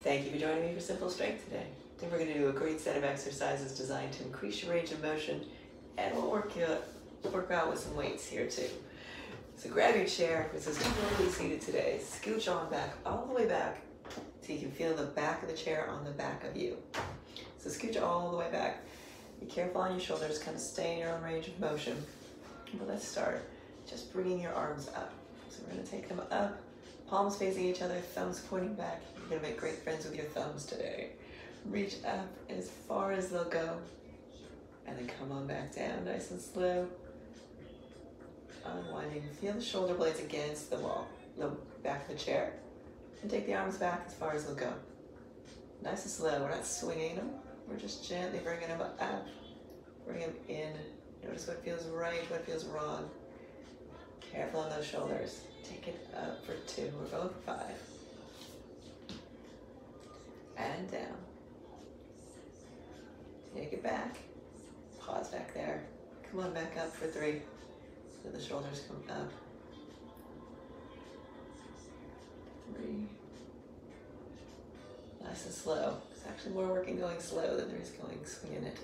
Thank you for joining me for Simple Strength today. Today we're going to do a great set of exercises designed to increase your range of motion and we'll work, you, work out with some weights here too. So grab your chair if it's comfortably seated today. Scooch on back, all the way back, so you can feel the back of the chair on the back of you. So scooch all the way back. Be careful on your shoulders, kind of stay in your own range of motion. But let's start just bringing your arms up. So we're going to take them up, palms facing each other, thumbs pointing back. You're to make great friends with your thumbs today. Reach up as far as they'll go. And then come on back down, nice and slow unwinding. Feel the shoulder blades against the wall, the back of the chair. And take the arms back as far as they'll go. Nice and slow. We're not swinging them. We're just gently bringing them up. Bring them in. Notice what feels right, what feels wrong. Careful on those shoulders. Take it up for two. We're going for five. And down. Take it back. Pause back there. Come on back up for three. So the shoulders come up. Three. Nice and slow. It's actually more working going slow than there is going swinging it.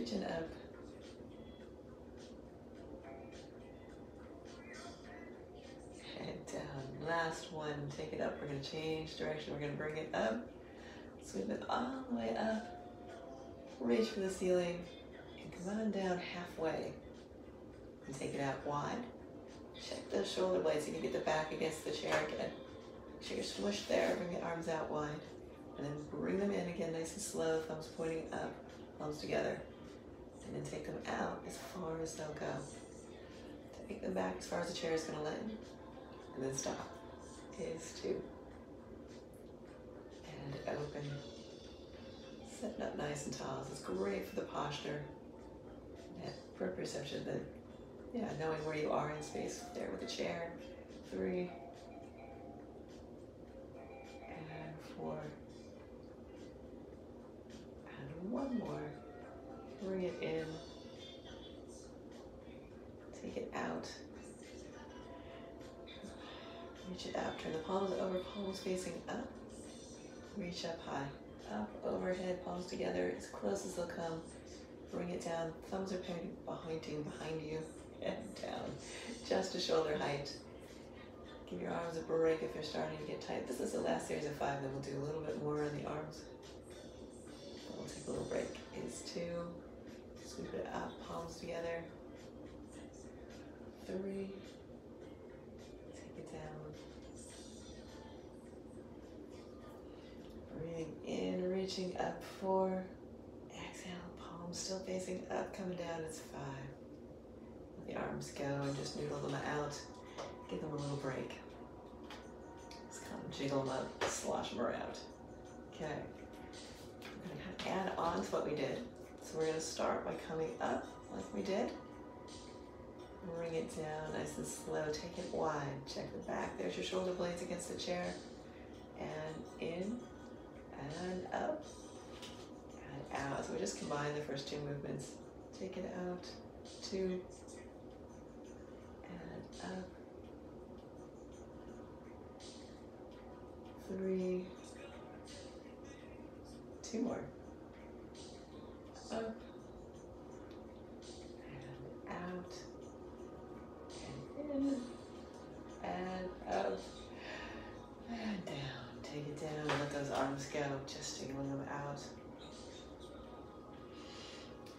Reaching up. Head down. Um, last one. Take it up. We're going to change direction. We're going to bring it up. Sweep it all the way up. Reach for the ceiling. And come on down halfway. And take it out wide. Check those shoulder blades you can get the back against the chair again. Make sure you're there. Bring the arms out wide. And then bring them in again nice and slow. Thumbs pointing up. Palms together. And then take them out as far as they'll go. Take them back as far as the chair is going to let. And then stop is two. and open. Sitting up nice and tall. Is great for the posture. That perception that, yeah, knowing where you are in space there with the chair. Three. And four. And one more. Bring it in. Take it out. Reach it out. Turn the palms over, palms facing up. Reach up high. Up, overhead, palms together as close as they'll come. Bring it down. Thumbs are pointing behind you, behind you, and down. Just to shoulder height. Give your arms a break if you're starting to get tight. This is the last series of five, then we'll do a little bit more on the arms. we'll take a little break. Is two. Sweep it up, palms together. Three. Take it down. Breathing in, reaching up four. Exhale, palms still facing up, coming down, it's five. Let the arms go and just noodle them out. Give them a little break. Just kind of jiggle them up, slosh them around. Okay. We're gonna add on to what we did. So we're gonna start by coming up like we did. Bring it down nice and slow. Take it wide. Check the back. There's your shoulder blades against the chair. And in and up and out. So we just combine the first two movements. Take it out, two, and up, three, two more, up, and out, and in, and up, and down take it down, let those arms go, just jiggling them out.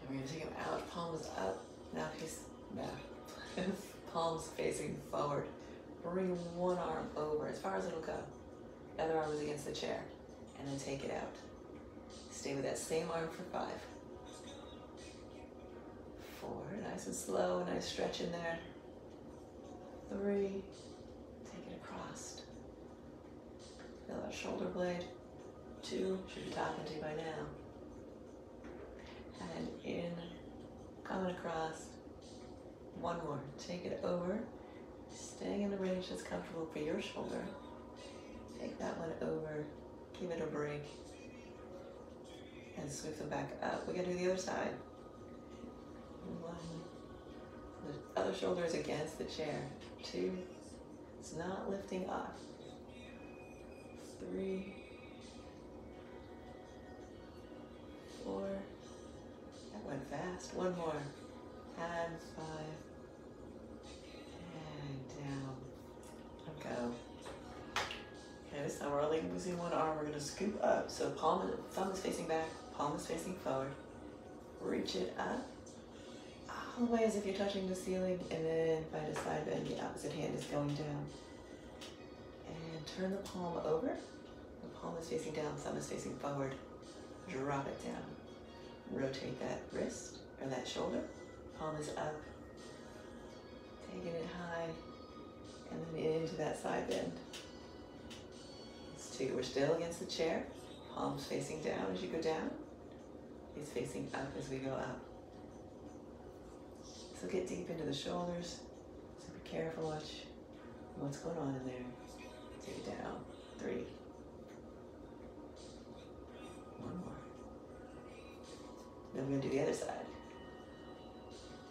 And we're gonna take them out, palms up, now face back, palms facing forward. Bring one arm over as far as it'll go. The other arm is against the chair, and then take it out. Stay with that same arm for five. Four, nice and slow, nice stretch in there. Three, take it across. Feel that shoulder blade. Two, should be talking to you by now. And in, coming across. One more. Take it over. Staying in the range that's comfortable for your shoulder. Take that one over. Give it a break. And sweep them back up. We gotta do the other side. Other shoulder is against the chair. Two. It's not lifting off. Three. Four. That went fast. One more. And five. And down. Go. Okay, this time we're only using one arm. We're going to scoop up. So palm, thumb is facing back, palm is facing forward. Reach it up. Way as if you're touching the ceiling, and then find a side bend. The opposite hand is going down. And turn the palm over. The palm is facing down, thumb is facing forward. Drop it down. Rotate that wrist or that shoulder. Palm is up. Taking it high. And then into that side bend. It's two. We're still against the chair. Palms facing down as you go down. He's facing up as we go up. So get deep into the shoulders. So be careful, watch what's going on in there. Take it down. Three. One more. Then we're gonna do the other side.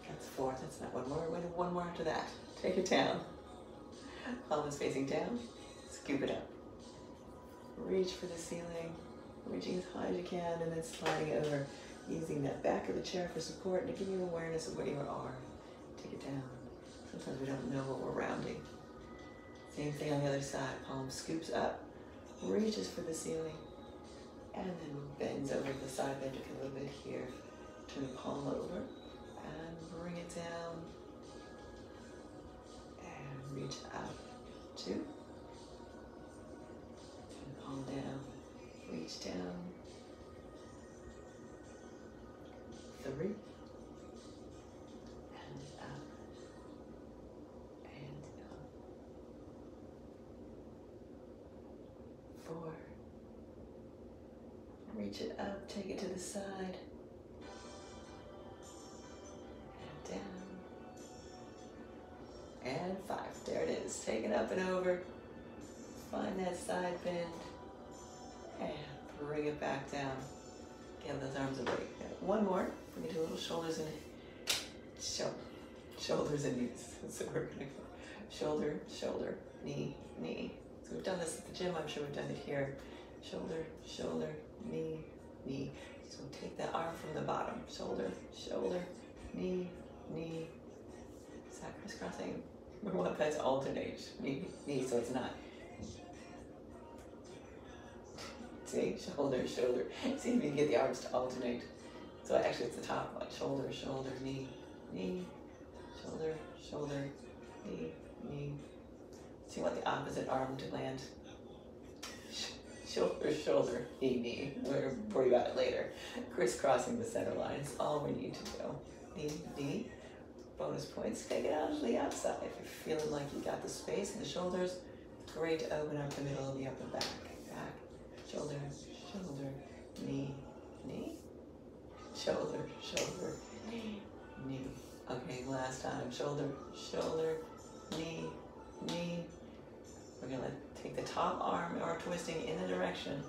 That's four. That's not one more. Do one more after that. Take it down. Palm is facing down. Scoop it up. Reach for the ceiling. Reaching as high as you can and then sliding over. Using that back of the chair for support to give you awareness of where you are. Take it down. Sometimes we don't know what we're rounding. Same thing on the other side. Palm scoops up, reaches for the ceiling, and then bends over the side bend a little bit here. Turn the palm over and bring it down. And reach up. Two. Turn palm down. Reach down. Three. And up. And down. Four. Reach it up, take it to the side. And down. And five. There it is. Take it up and over. Find that side bend. And bring it back down. Give those arms a break. One more. It to little shoulders and shoulder, shoulders and knees. So we're gonna go shoulder, shoulder, knee, knee. So we've done this at the gym. I'm sure we've done it here. Shoulder, shoulder, knee, knee. So take that arm from the bottom. Shoulder, shoulder, knee, knee. Is that crisscrossing? We want that to alternate. Knee, knee. So it's not See, shoulder, shoulder. See if you can get the arms to alternate. So actually it's the top like Shoulder, shoulder, knee, knee, shoulder, shoulder, knee, knee. So you want the opposite arm to land. Shoulder, shoulder, knee, knee. We'll worry about it later. Crisscrossing the center line is all we need to do. Knee, knee. Bonus points. Take it out to the outside. If you're feeling like you got the space in the shoulders, great to open up the middle of the upper back. Back shoulder, shoulder, knee, knee, shoulder, shoulder, knee, knee. Okay, last time. Shoulder, shoulder, knee, knee. We're gonna take the top arm or twisting in the direction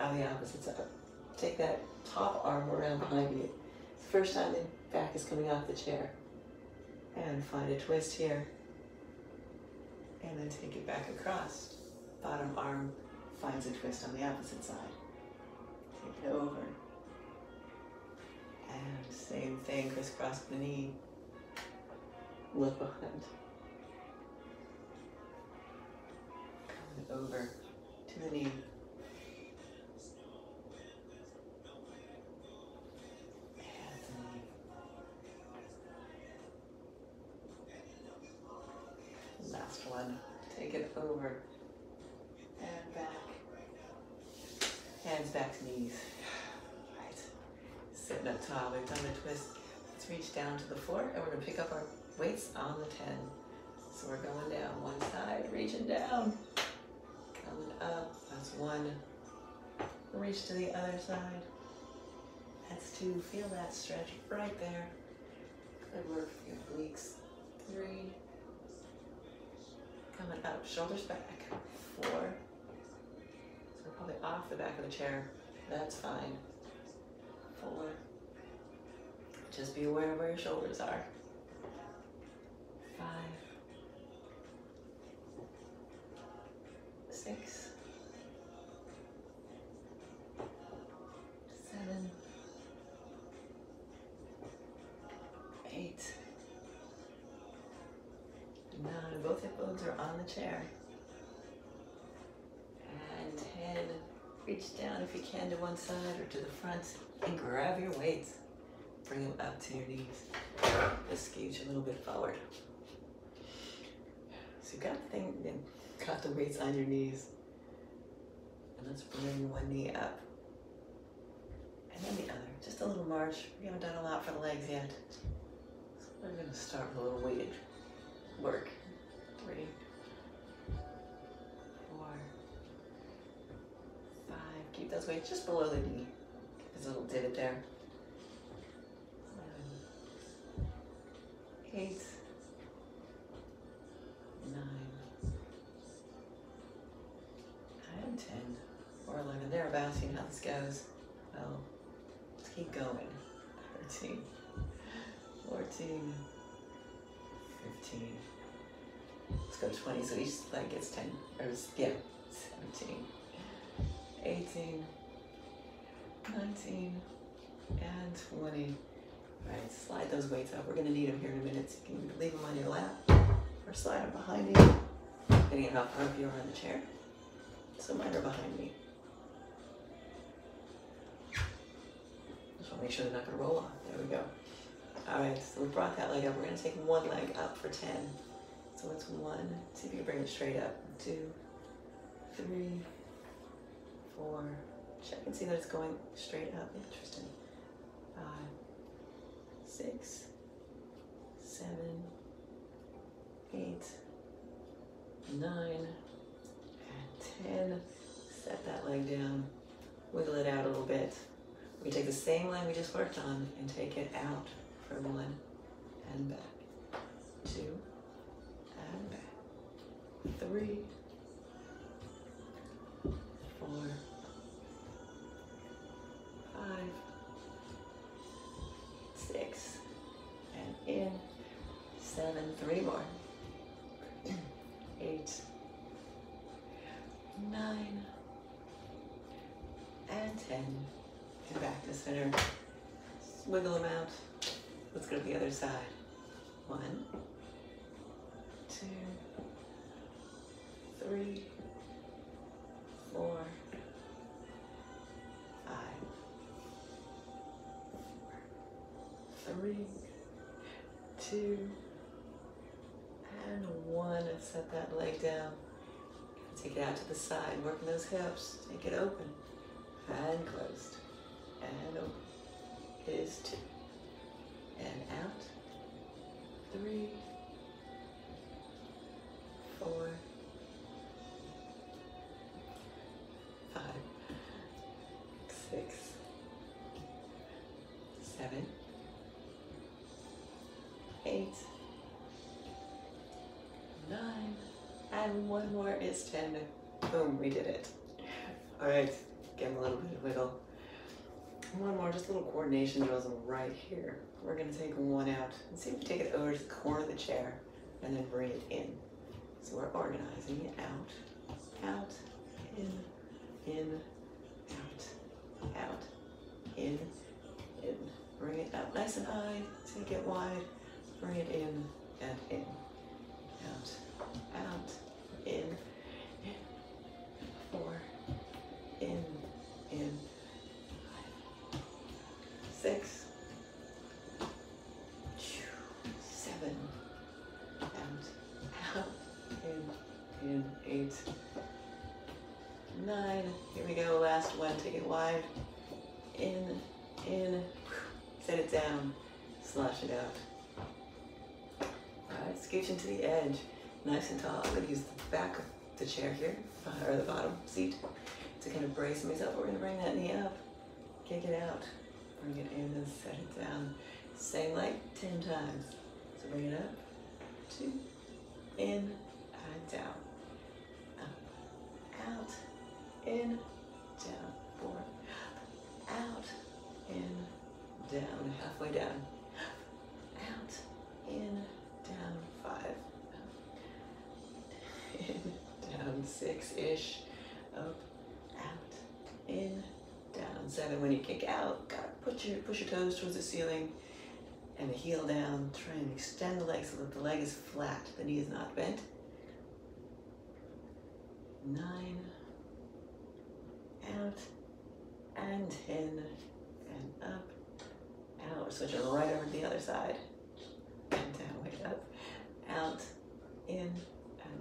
of the opposite side. Take that top arm around behind you. First time the back is coming off the chair. And find a twist here. And then take it back across. Bottom arm finds a twist on the opposite side. Take it over. And same thing, crisscross the knee. Look behind. Coming over to the knee. Last one. Take it over and back. Hands back to knees. Sitting up tall. We've done the twist. Let's reach down to the floor and we're gonna pick up our weights on the 10. So we're going down one side, reaching down. Coming up. That's one. Reach to the other side. That's two. Feel that stretch right there. Good work for your obliques. Three. Coming up, shoulders back. Four. So we're probably off the back of the chair. That's fine. Four. Just be aware of where your shoulders are. five, six, seven, eight, nine. Both hip bones are on the chair. And ten. Reach down if you can to one side or to the front and grab your weights. Bring them up to your knees. Just scooch a little bit forward. So you've got the thing, then got the weights on your knees. And let's bring one knee up. And then the other. Just a little march. We haven't done a lot for the legs yet. So we're gonna start with a little weighted work. Three, Keep those weights just below the knee. There's a little divot there. Seven, eight, nine, and ten, or eleven. Thereabouts. You know how this goes. Well, let's keep going. 13, 14, 15. Let's go 20, so each leg gets 10, or yeah, 17, 18, 19, and 20. All right, slide those weights up. We're gonna need them here in a minute, so you can leave them on your lap or slide them behind you, depending on how far up you are on the chair. So mine are behind me. Just wanna make sure they're not gonna roll off. There we go. All right, so we brought that leg up. We're gonna take one leg up for 10. So it's one, see if you can bring it straight up. Two, three, four, check and see that it's going straight up. Interesting. Five, six, seven, eight, nine, and ten. Set that leg down. Wiggle it out a little bit. We take the same leg we just worked on and take it out for one and back. Two and back. Three, three, two, and one. And set that leg down. Take it out to the side, working those hips. Take it open and closed and open. Is two and out. Three, and one more is ten. Boom, we did it. All right, give them a little bit of wiggle. One more, just a little coordination drills right here. We're gonna take one out and see if we take it over to the corner of the chair and then bring it in. So we're organizing it out, out, in, in, out, out, in, in. Bring it up nice and high, take it wide, bring it in and in, out, out, in, in, four, in, in, six, seven, and out, in, in, eight, nine. Here we go, last one, take it wide, in, in, set it down, slosh it out. Alright, scooch into the edge, nice and tall. I'm gonna use the back of the chair here, uh, or the bottom seat, to kind of brace myself. We're gonna bring that knee up, kick it out, bring it in and set it down. Same leg, 10 times. So bring it up, two, in, and down. Up, out, in, down, four, out, in, down, halfway down, out, in, down, five, six-ish. Up, out, in, down. Seven. When you kick out, put your push your toes towards the ceiling and the heel down. Try and extend the leg so that the leg is flat, the knee is not bent. Nine, out, and in, and up, out. We're switching right over to the other side. And down, up, out, in,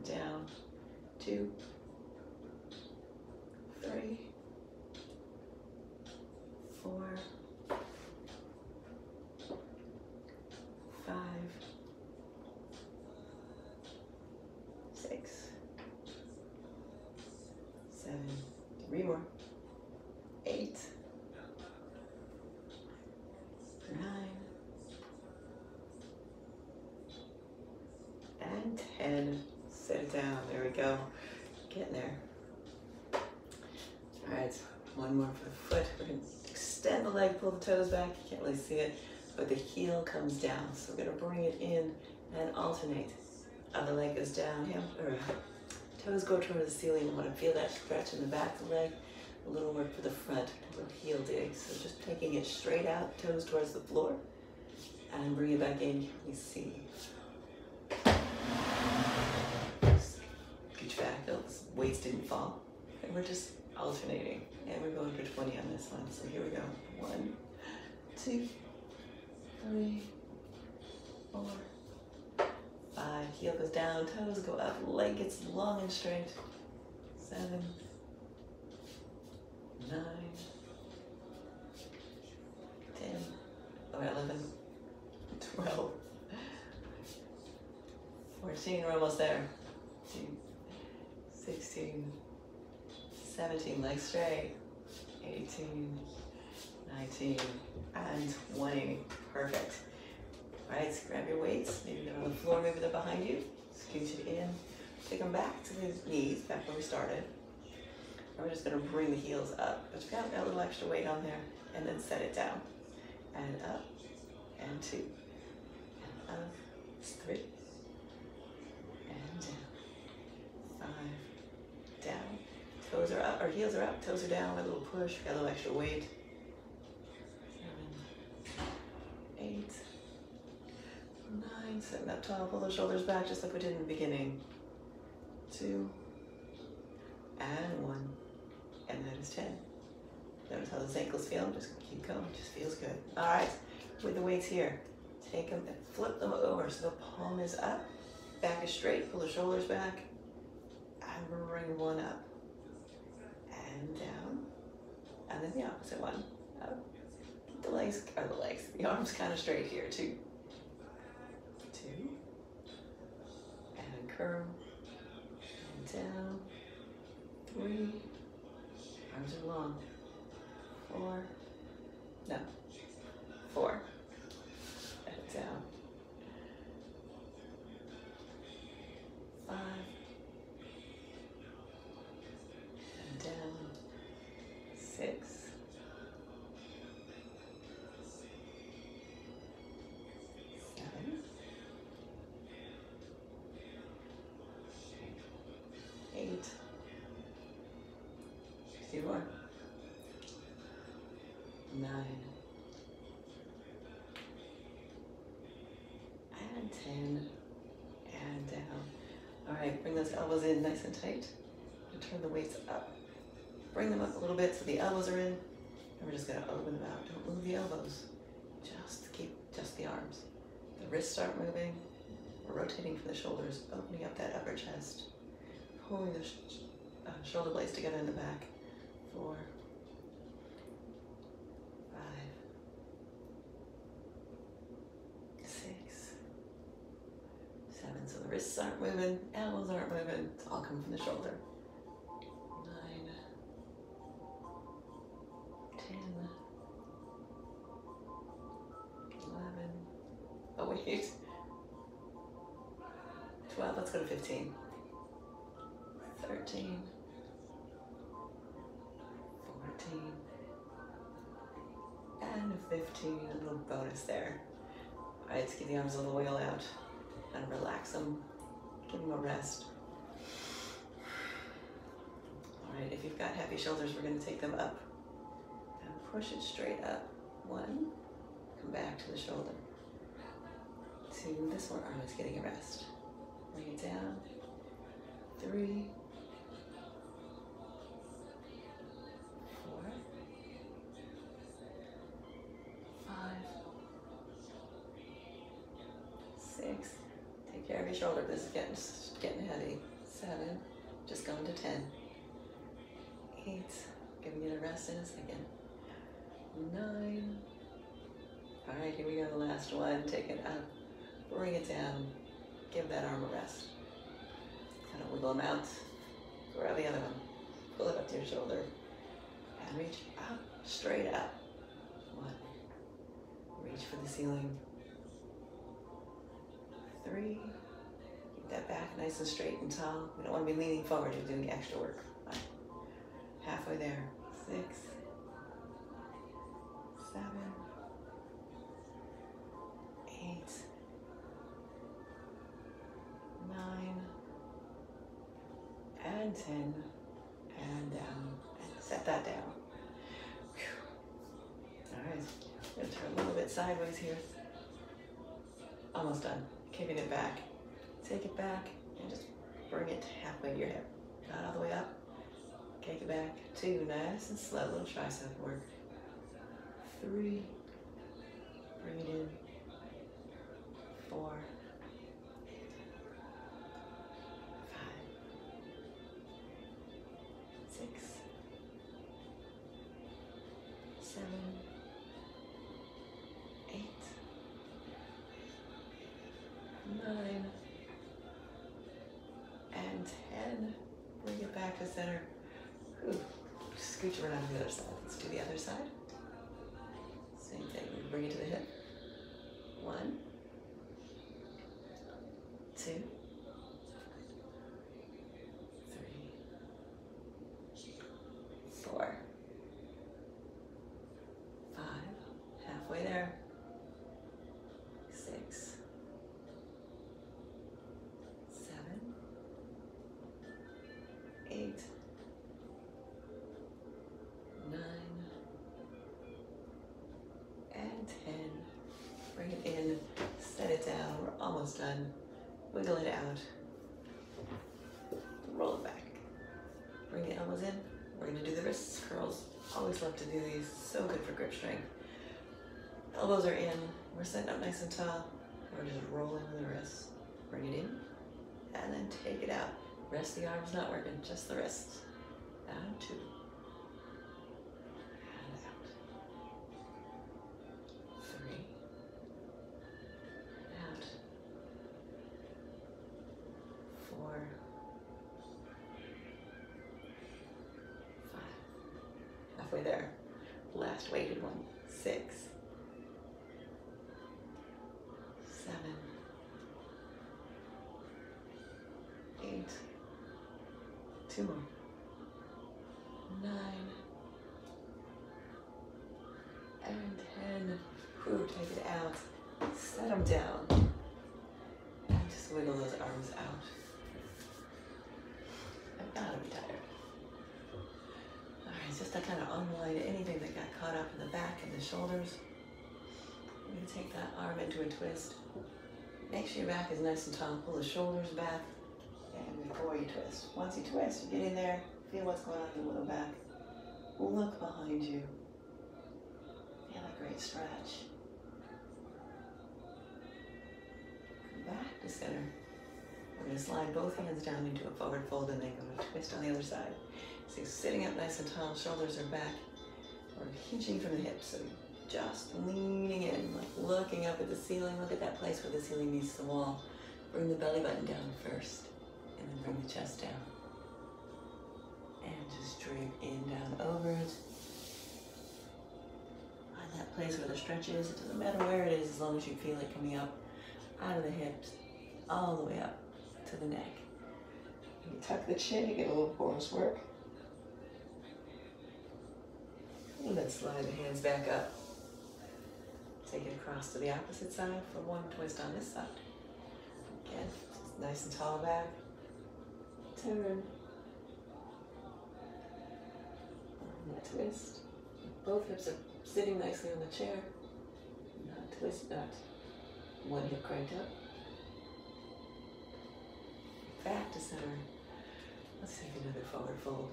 down. Two, three, four, five, six, seven, three more, eight, nine, and ten. Set it down. There we go. Getting there. All right, one more for the foot. We're gonna extend the leg, pull the toes back. You can't really see it, but the heel comes down. So we're gonna bring it in and alternate. Other leg goes down, hand, or uh, toes go toward the ceiling. I want to feel that stretch in the back of the leg. A little work for the front, a little heel dig. So just taking it straight out, toes towards the floor, and bring it back in. You see. Reach back, those weights didn't fall. And we're just alternating. And we're going for 20 on this one. So here we go. One, two, three, four, five. Heel goes down, toes go up, leg gets long and straight. Seven, nine, ten, oh, 11, 12, 14. We're almost there. 16, 17, legs straight, 18, 19, and 20. Perfect. All right, so grab your weights. Maybe they're on the floor, maybe they're behind you. Scooch it in. Take them back to the knees, back where we started. And we're just gonna bring the heels up. But you've got a little extra weight on there, and then set it down. And up, and two, and up, three, and down, five, down. Toes are up, our heels are up, toes are down, a little push, got a little extra weight. Seven, eight, nine, sitting up tall, pull those shoulders back just like we did in the beginning. Two, and one, and that is 10. Notice how those ankles feel, just keep going, just feels good. All right, with the weights here, take them and flip them over. So the palm is up, back is straight, pull the shoulders back, and bring one up, and down, and then the opposite one, up. The legs, or the legs, the arms kind of straight here, two, two, and a curl, and down, three, arms are long, four, no, four, and down, five, nine, and ten, and down. All right, bring those elbows in nice and tight, turn the weights up. Bring them up a little bit so the elbows are in, and we're just gonna open them out. Don't move the elbows, just keep just the arms. The wrists aren't moving. We're rotating from the shoulders, opening up that upper chest, pulling the sh- uh, shoulder blades together in the back. Four, five, six, seven. So the wrists aren't moving, elbows aren't moving. It's all coming from the shoulder. Nine, ten, eleven. Oh wait. Twelve. Let's go to fifteen. Thirteen. 14 and 15 a little bonus there all right let's give the arms a little wiggle out and relax them give them a rest All right, if you've got heavy shoulders, we're going to take them up and push it straight up. One, come back to the shoulder. Two, this one oh, arm is getting a rest. Bring it down. Three, Three, four, five, six. Shoulder. This is getting getting heavy. Seven. Just going to ten. Eight. Giving it a rest in a second. Nine. All right, here we go. The last one. Take it up. Bring it down. Give that arm a rest. Kind of wiggle them out. Grab the other one. Pull it up to your shoulder. And reach up. Straight up. One. Reach for the ceiling. Three. That back nice and straight and tall. We don't want to be leaning forward and doing extra work. Halfway there. Six. Seven. Eight. Nine. And ten. And down. And set that down. All right. Gonna turn a little bit sideways here. Almost done. Kicking it back. Take it back and just bring it halfway to your hip. Not all the way up. Take it back. Two, nice and slow. Little tricep work. Three. Bring it in. Four. Almost done. Wiggle it out. Roll it back. Bring the elbows in. We're gonna do the wrist curls. Always love to do these. So good for grip strength. Elbows are in. We're sitting up nice and tall. We're just rolling with the wrists. Bring it in. And then take it out. Rest the arms not working, just the wrists. Down two. Weighted one. Six. Seven. Eight. Two more. Nine. And ten. Whew, take it out. Set them down. Alright, just to kind of unwind anything that got caught up in the back and the shoulders. I'm gonna take that arm into a twist. Make sure your back is nice and tall. Pull the shoulders back. And before you twist. Once you twist, you get in there, feel what's going on in the low back. Look behind you. Feel a great stretch. Come back to center. We're going to slide both hands down into a forward fold and then go to twist on the other side. So sitting up nice and tall, shoulders are back. We're hinging from the hips, so just leaning in, like looking up at the ceiling. Look at that place where the ceiling meets the wall. Bring the belly button down first, and then bring the chest down. And just drape in, down over it. Find that place where the stretch is. It doesn't matter where it is as long as you feel it coming up out of the hips, all the way up to the neck. You tuck the chin, you get a little porous work. And then slide the hands back up. Take it across to the opposite side for one twist on this side. Again, nice and tall back. Turn. And twist. Both hips are sitting nicely on the chair. Not twist, not one hip cranked up. Back to center. Let's take another forward fold.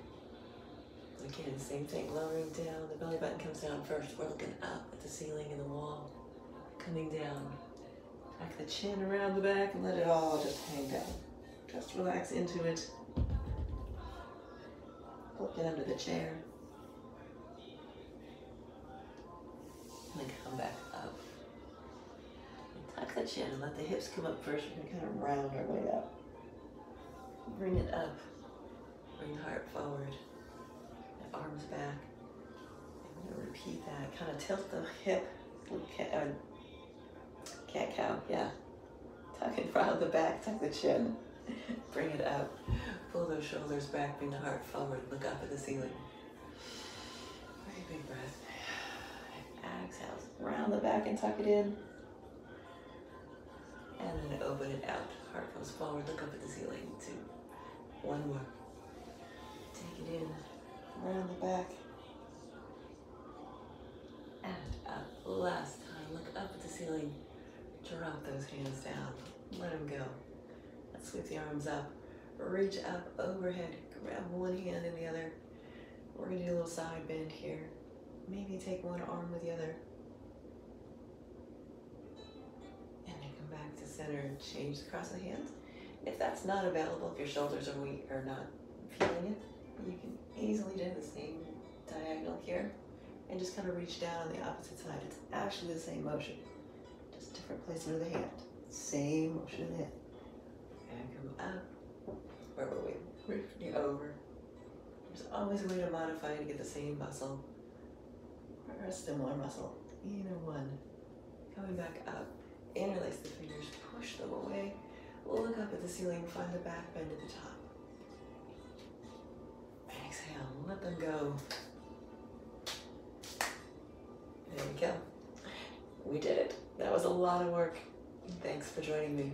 Again, same thing, lowering down. The belly button comes down first. We're looking up at the ceiling and the wall. Coming down. Back the chin around the back and let it all just hang down. Just relax into it. It under the chair. And then come back up. And tuck the chin and let the hips come up first. We're gonna kind of round our way up. Bring it up. Bring the heart forward. Arms back. We're gonna repeat that. Kind of tilt the hip. Cat, uh, cat cow, yeah. Tuck it round the back, tuck the chin. Bring it up. Pull those shoulders back, bring the heart forward, look up at the ceiling. Very big breath. Exhale, round the back and tuck it in. And then open it out. Heart comes forward, look up at the ceiling. Two. One more. Take it in, round the back. And up. Last time, look up at the ceiling. Drop those hands down. Let them go. Let's sweep the arms up. Reach up overhead. Grab one hand and the other. We're gonna do a little side bend here. Maybe take one arm with the other. And then come back to center and change the cross of the hands. If that's not available, if your shoulders are weak or not feeling it, you can easily do the same diagonal here and just kind of reach down on the opposite side. It's actually the same motion, just different placement of the hand. Same motion of the hand. And come up. Where were we? Drifting over. There's always a way to modify to get the same muscle or a similar muscle. Either one. Coming back up. Interlace the fingers, push them away. Look up at the ceiling, find the back bend at the top. Exhale, let them go. There we go. We did it. That was a lot of work. Thanks for joining me.